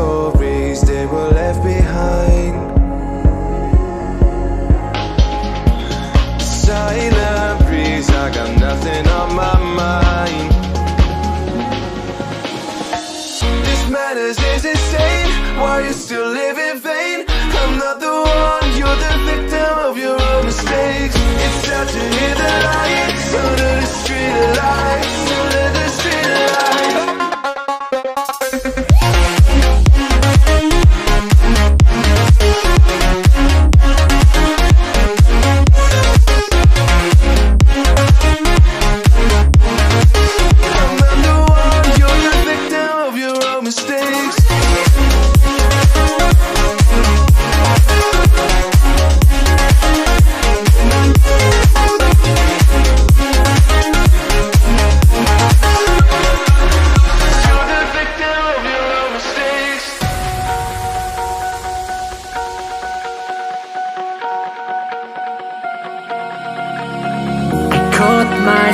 stories they were left behind. Silent breeze, I got nothing on my mind. This madness is insane. Why you still live in vain? I'm not the one, you're the victim of your own mistakes. It's sad to hear the lights under the street lights,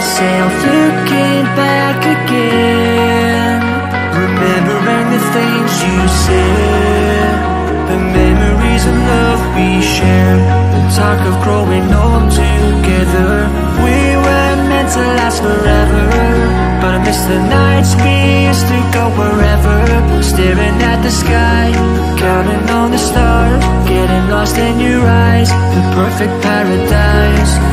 myself looking back again. Remembering the things you said. The memories of love we shared The talk of growing old together. We were meant to last forever. But I miss the nights we used to go wherever. Staring at the sky Counting on the stars. Getting lost in your eyes. The perfect paradise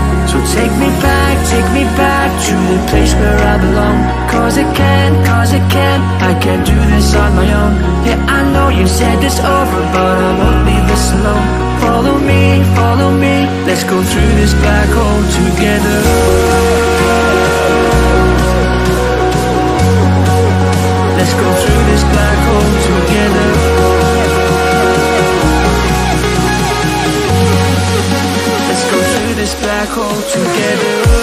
place where I belong. Cause I can, cause I can, I can't do this on my own. Yeah, I know you said it's over, but I won't leave this alone. Follow me, follow me, let's go through this black hole together. Let's go through this black hole together. Let's go through this black hole together.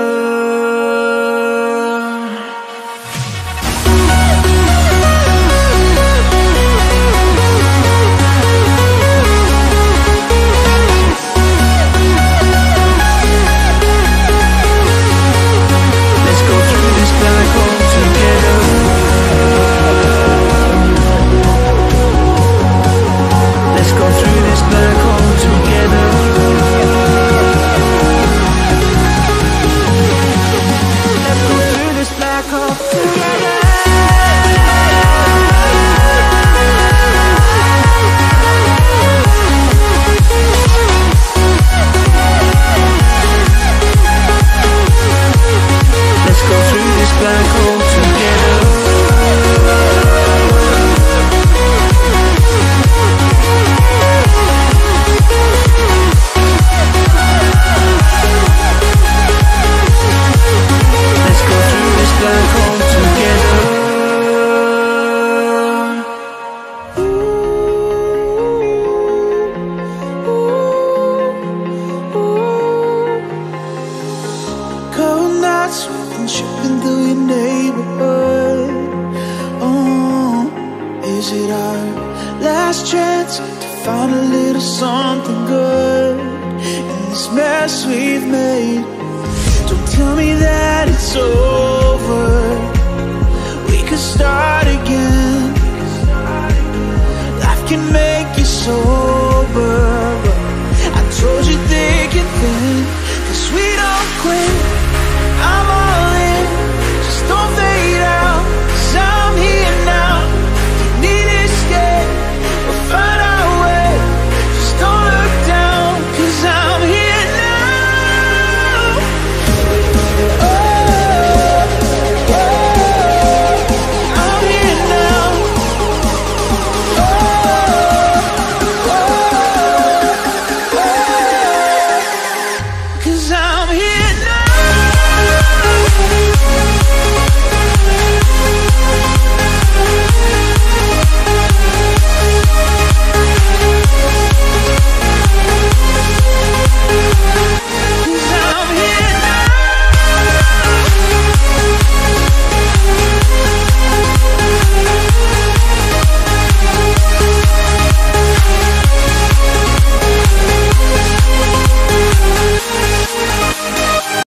last chance to find a little something good in this mess we've made. Don't tell me that it's over. We could start again. Life can make you sober. but I told you thick and thin, cause we don't quit.